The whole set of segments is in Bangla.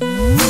Música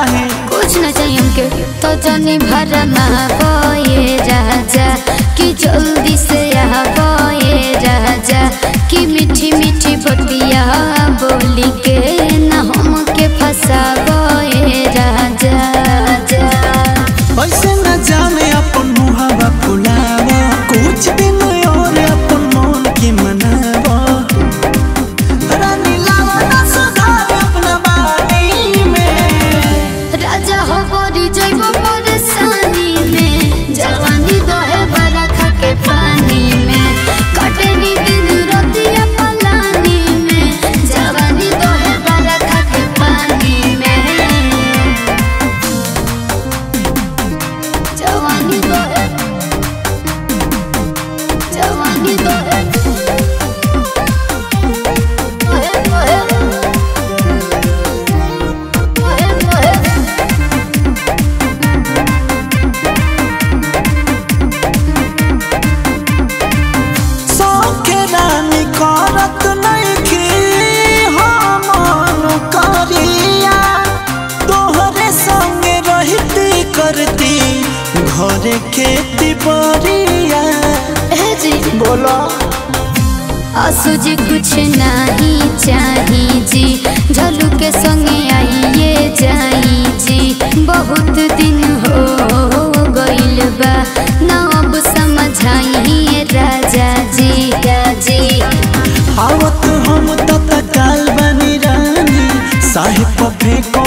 चाहे कुछ न चाहिए हमके तो जाने भरना ये राजा कि जल्दी से आबो ये राजा कि मीठी मीठी बतिया बोली के ঘরে খেতে পারিয়া বলো আসুজি কুছ নাহি চাহি জি ঝলুকে সঙ্গে আইয়ে যাই জি বহুত দিন হো গইল বা না অব সমঝাইয়ে রাজা জি রাজি आवत हम तत्काल बनी रानी साहिब पे को